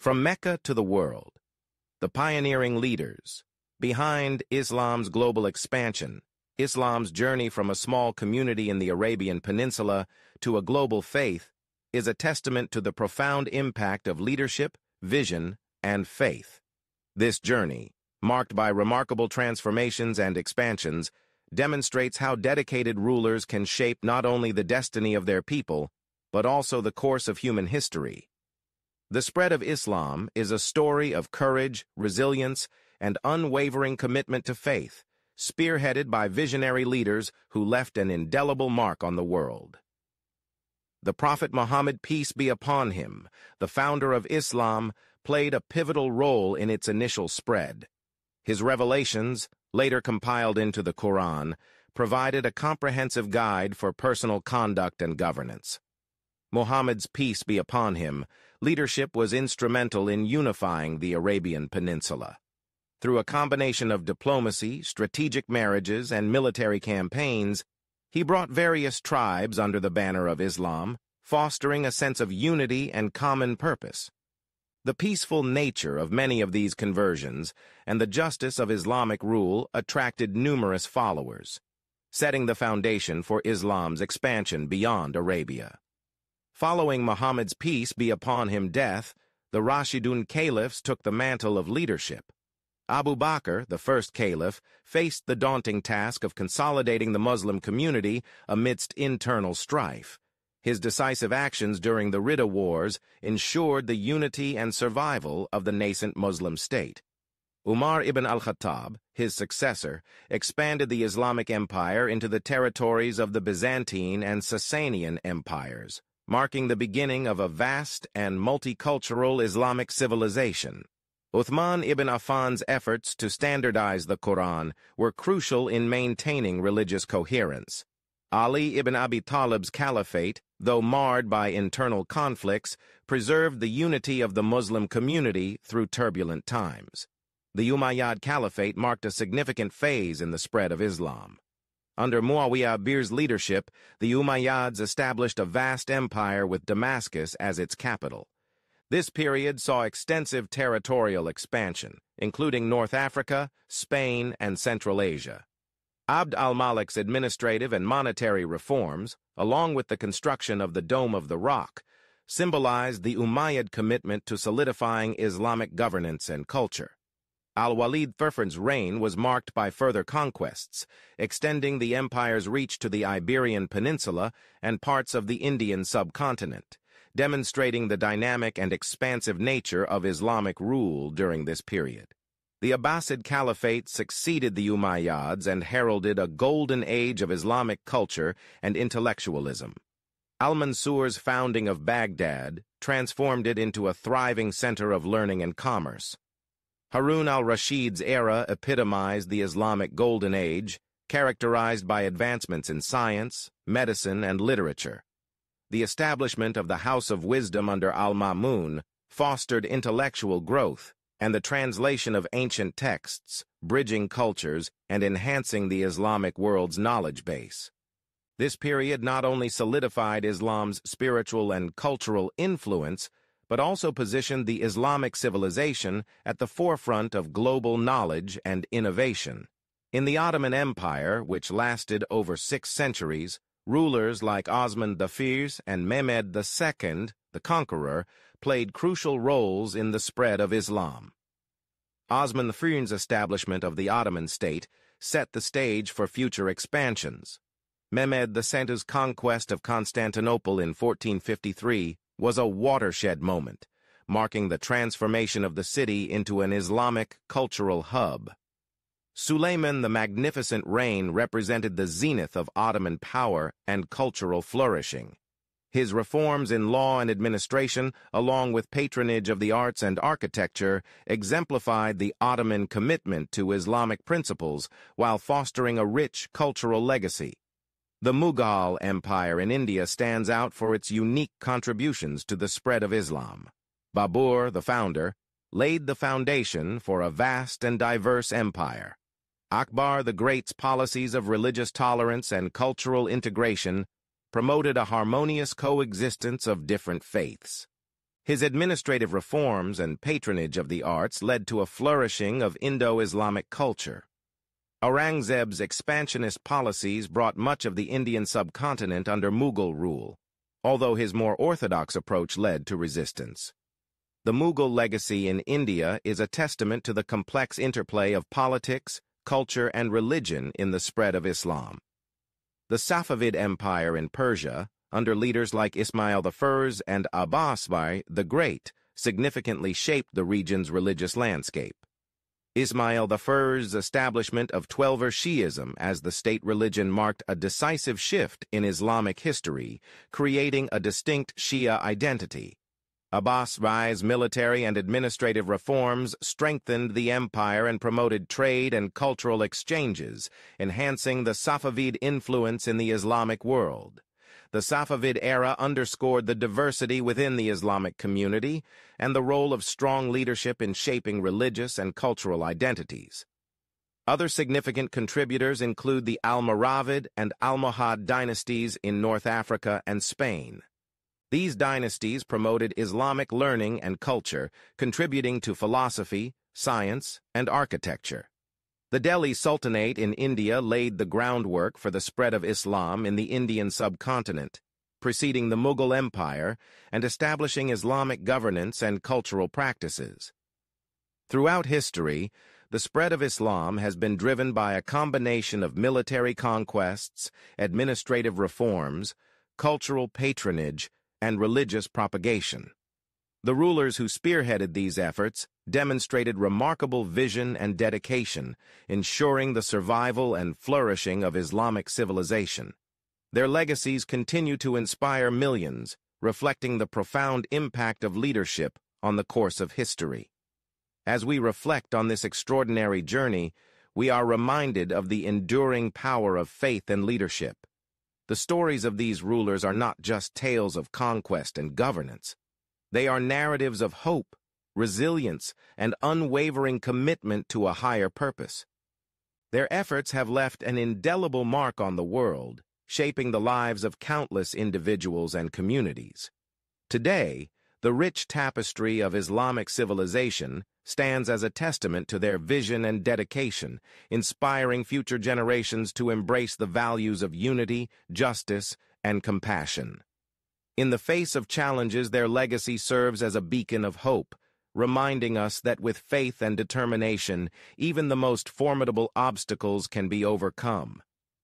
From Mecca to the world, the pioneering leaders, behind Islam's global expansion, Islam's journey from a small community in the Arabian Peninsula to a global faith is a testament to the profound impact of leadership, vision, and faith. This journey, marked by remarkable transformations and expansions, demonstrates how dedicated rulers can shape not only the destiny of their people, but also the course of human history. The spread of Islam is a story of courage, resilience, and unwavering commitment to faith, spearheaded by visionary leaders who left an indelible mark on the world. The Prophet Muhammad, peace be upon him, the founder of Islam, played a pivotal role in its initial spread. His revelations, later compiled into the Quran, provided a comprehensive guide for personal conduct and governance. Muhammad's peace be upon him, leadership was instrumental in unifying the Arabian Peninsula. Through a combination of diplomacy, strategic marriages, and military campaigns, he brought various tribes under the banner of Islam, fostering a sense of unity and common purpose. The peaceful nature of many of these conversions and the justice of Islamic rule attracted numerous followers, setting the foundation for Islam's expansion beyond Arabia. Following Muhammad's peace be upon him death, the Rashidun caliphs took the mantle of leadership. Abu Bakr, the first caliph, faced the daunting task of consolidating the Muslim community amidst internal strife. His decisive actions during the Ridda Wars ensured the unity and survival of the nascent Muslim state. Umar ibn al-Khattab, his successor, expanded the Islamic Empire into the territories of the Byzantine and Sasanian empires marking the beginning of a vast and multicultural Islamic civilization. Uthman ibn Affan's efforts to standardize the Quran were crucial in maintaining religious coherence. Ali ibn Abi Talib's caliphate, though marred by internal conflicts, preserved the unity of the Muslim community through turbulent times. The Umayyad Caliphate marked a significant phase in the spread of Islam. Under Muawiyah Bir's leadership, the Umayyads established a vast empire with Damascus as its capital. This period saw extensive territorial expansion, including North Africa, Spain, and Central Asia. Abd al-Malik's administrative and monetary reforms, along with the construction of the Dome of the Rock, symbolized the Umayyad commitment to solidifying Islamic governance and culture. Al-Walid Fursun's reign was marked by further conquests, extending the empire's reach to the Iberian Peninsula and parts of the Indian subcontinent, demonstrating the dynamic and expansive nature of Islamic rule during this period. The Abbasid Caliphate succeeded the Umayyads and heralded a golden age of Islamic culture and intellectualism. Al-Mansur's founding of Baghdad transformed it into a thriving center of learning and commerce. Harun al-Rashid's era epitomized the Islamic Golden Age, characterized by advancements in science, medicine, and literature. The establishment of the House of Wisdom under al-Ma'mun fostered intellectual growth and the translation of ancient texts, bridging cultures and enhancing the Islamic world's knowledge base. This period not only solidified Islam's spiritual and cultural influence, but also positioned the Islamic civilization at the forefront of global knowledge and innovation. In the Ottoman Empire, which lasted over six centuries, rulers like Osman the Fierce and Mehmed II, the Conqueror, played crucial roles in the spread of Islam. Osman II's establishment of the Ottoman state set the stage for future expansions. Mehmed II's conquest of Constantinople in 1453 was a watershed moment, marking the transformation of the city into an Islamic cultural hub. Suleiman the Magnificent reign represented the zenith of Ottoman power and cultural flourishing. His reforms in law and administration, along with patronage of the arts and architecture, exemplified the Ottoman commitment to Islamic principles while fostering a rich cultural legacy. The Mughal Empire in India stands out for its unique contributions to the spread of Islam. Babur, the founder, laid the foundation for a vast and diverse empire. Akbar the Great's policies of religious tolerance and cultural integration promoted a harmonious coexistence of different faiths. His administrative reforms and patronage of the arts led to a flourishing of Indo-Islamic culture. Aurangzeb's expansionist policies brought much of the Indian subcontinent under Mughal rule, although his more orthodox approach led to resistance. The Mughal legacy in India is a testament to the complex interplay of politics, culture, and religion in the spread of Islam. The Safavid Empire in Persia, under leaders like Ismail I and Abbas I the Great, significantly shaped the region's religious landscape. Ismail I's establishment of Twelver Shi'ism as the state religion marked a decisive shift in Islamic history, creating a distinct Shia identity. Abbas I's military and administrative reforms strengthened the empire and promoted trade and cultural exchanges, enhancing the Safavid influence in the Islamic world. The Safavid era underscored the diversity within the Islamic community and the role of strong leadership in shaping religious and cultural identities. Other significant contributors include the Almoravid and Almohad dynasties in North Africa and Spain. These dynasties promoted Islamic learning and culture, contributing to philosophy, science, and architecture. The Delhi Sultanate in India laid the groundwork for the spread of Islam in the Indian subcontinent, preceding the Mughal Empire and establishing Islamic governance and cultural practices. Throughout history, the spread of Islam has been driven by a combination of military conquests, administrative reforms, cultural patronage, and religious propagation. The rulers who spearheaded these efforts demonstrated remarkable vision and dedication, ensuring the survival and flourishing of Islamic civilization. Their legacies continue to inspire millions, reflecting the profound impact of leadership on the course of history. As we reflect on this extraordinary journey, we are reminded of the enduring power of faith and leadership. The stories of these rulers are not just tales of conquest and governance. They are narratives of hope, resilience, and unwavering commitment to a higher purpose. Their efforts have left an indelible mark on the world, shaping the lives of countless individuals and communities. Today, the rich tapestry of Islamic civilization stands as a testament to their vision and dedication, inspiring future generations to embrace the values of unity, justice, and compassion. In the face of challenges, their legacy serves as a beacon of hope, reminding us that with faith and determination, even the most formidable obstacles can be overcome.